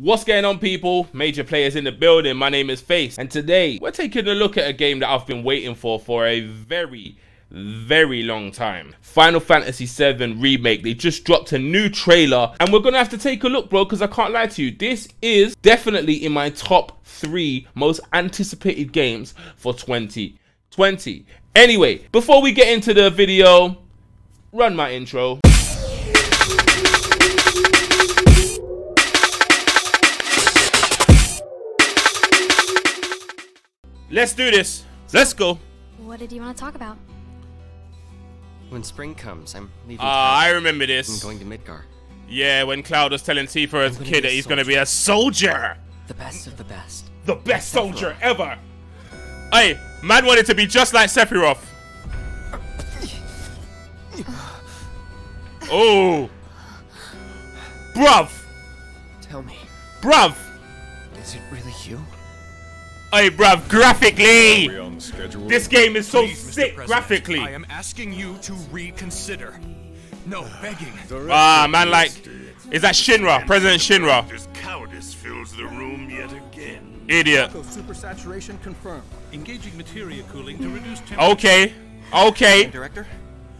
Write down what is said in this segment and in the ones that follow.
What's going on people? Major players in the building. My name is Face and today we're taking a look at a game that I've been waiting for for a very very long time. Final Fantasy VII Remake. They just dropped a new trailer and we're to have to take a look bro because I can't lie to you. This is definitely in my top three most anticipated games for 2020. Anyway, before we get into the video, run my intro. Let's do this. Let's go. What did you want to talk about? When spring comes, I'm leaving. Ah, town. I remember this. I'm going to Midgar. Yeah, when Cloud was telling Tifa as a kid that he's gonna be a soldier. The best of the best. The best soldier ever. Hey, man wanted to be just like Sephiroth. Oh. Bruv. Tell me, Bruv. is it really you? Hey, bruv, graphically. We're on schedule. This game is so Please, sick graphically. I am asking you to reconsider. No, begging. Ah, man, like, is that Shinra? President Shinra. This cowardice fills the room yet again. Idiot. Supersaturation confirmed. Engaging materia cooling to reduce temperature. Okay. Okay. Director,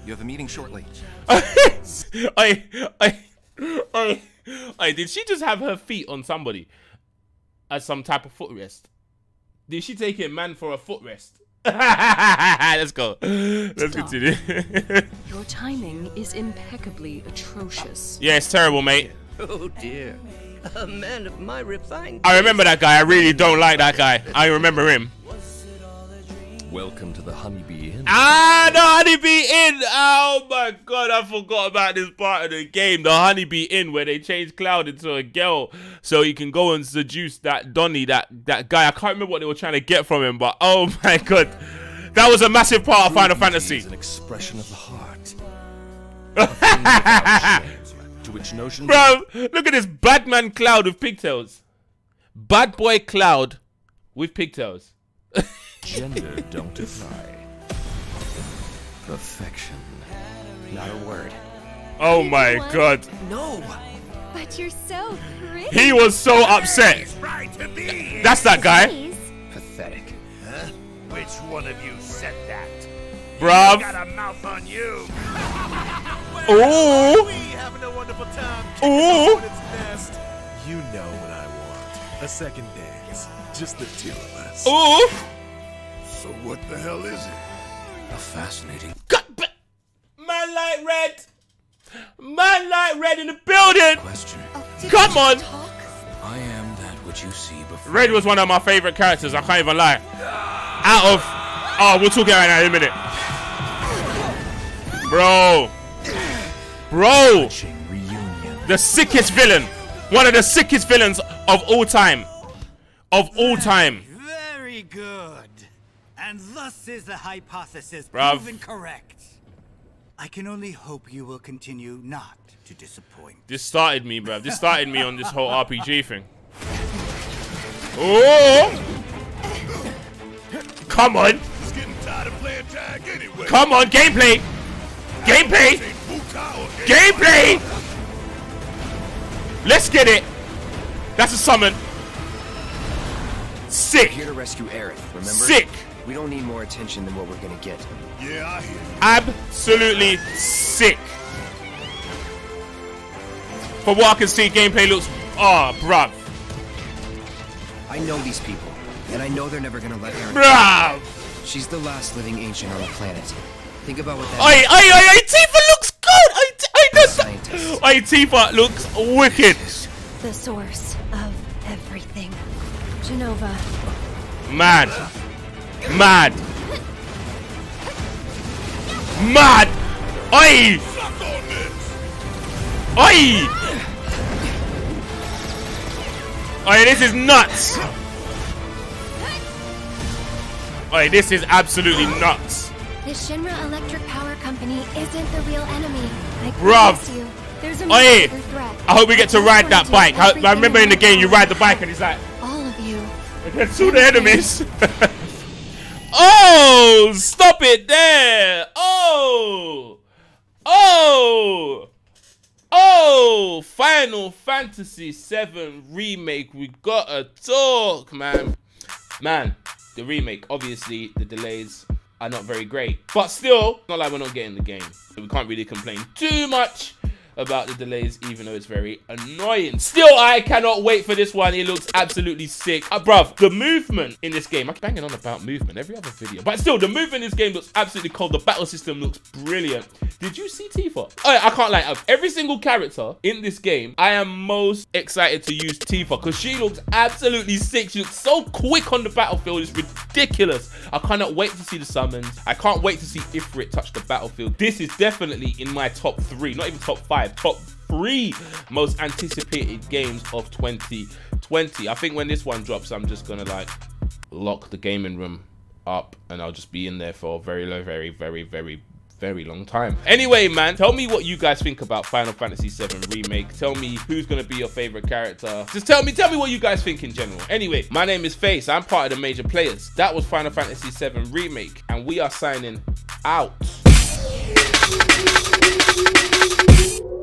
you have a meeting shortly. I, I, I, I, did she just have her feet on somebody as some type of footrest? Did she take a man for a footrest? Let's go. Let's Stop. continue. Your timing is impeccably atrocious. yeah, it's terrible, mate. Oh dear. A man of my refined I remember that guy. I really don't like that guy. I remember him. Welcome to the Honeybee Inn. Ah, the honeybee inn. Oh my god, I forgot about this part of the game. The honeybee inn where they changed Cloud into a girl so he can go and seduce that Donny, that that guy. I can't remember what they were trying to get from him, but oh my god, that was a massive part of Final Fantasy. is an expression of the heart. A thing without shame, to which notion Bro, look at this bad man Cloud with pigtails. Bad boy Cloud with pigtails. gender don't apply. Perfection. Not a word. Oh my god. No. But you're so pretty. He was so upset. Right to be. That's that guy. Please. Pathetic. Which one of you said that? Bruv. Got a mouth on you. Ooh. We having a wonderful time. Ooh. Its. You know what I want. A second dance. Just the two of us. Ooh. So what the hell is it? A fascinating God, but man like red. Man like red in the building. question. Did Come on. Talk? I am that which you see before. Red was one of my favorite characters. I can't even lie. Out of oh, we'll talk about that in a minute, bro. Bro, the sickest villain, one of the sickest villains of all time, of all time. Very good. And thus is the hypothesis Bruv. proven correct. I can only hope you will continue not to disappoint. This started me, bro. This started me on this whole RPG thing. Oh! Come on! Just getting tired of playing tag anyway. Come on, gameplay! Gameplay! Ain't Wu Tao again. Gameplay! Let's get it! That's a summon. Sick! Here to rescue Aerith, remember? Sick! We don't need more attention than what we're gonna get. Yeah, I hear you. Absolutely sick. For what I can see, gameplay looks. Oh, bruv. I know these people, and I know they're never gonna let Aerith. Bruv! She's the last living ancient on the planet. Think about what that Oi, oi, oi, oi, Tifa looks good! Oi, T- oi, that's- Scientist. oi, Tifa looks wicked! The source of everything. Jenova. Mad. Mad. Mad! Oi! Suck on this. Oi! Oi, this is nuts! Oi, this is absolutely nuts! The Shinra Electric Power Company isn't the real enemy. I Bruv. you. There's a Oi! I hope we get to ride that bike. I, I remember in the game you ride the bike and he's like, All of you. Against all the enemies. oh, stop it there. Oh. Oh. Oh, Final Fantasy VII Remake. We gotta talk, man. Man, the remake, obviously, the delays are not very great. But still, not like we're not getting the game. We can't really complain too much about the delays, even though it's very annoying. Still, I cannot wait for this one. It looks absolutely sick. Uh, bruv, the movement in this game, I'm banging on about movement every other video, but still, the movement in this game looks absolutely cold. The battle system looks brilliant. Did you see Tifa? Oh, I can't lie. Of every single character in this game, I am most excited to use Tifa because she looks absolutely sick. She looks so quick on the battlefield. It's ridiculous. I cannot wait to see the summons. I can't wait to see Ifrit touch the battlefield. This is definitely in my top three, not even top five, top three most anticipated games of 2020. I think when this one drops, I'm just gonna like lock the gaming room up and I'll just be in there for a very, very, very, very, very long time. Anyway, man, tell me what you guys think about Final Fantasy VII Remake. Tell me who's gonna be your favorite character. Just tell me, tell me what you guys think in general. Anyway, my name is Face. I'm part of the major players. That was Final Fantasy VII Remake, and we are signing out. スライスでいきなり。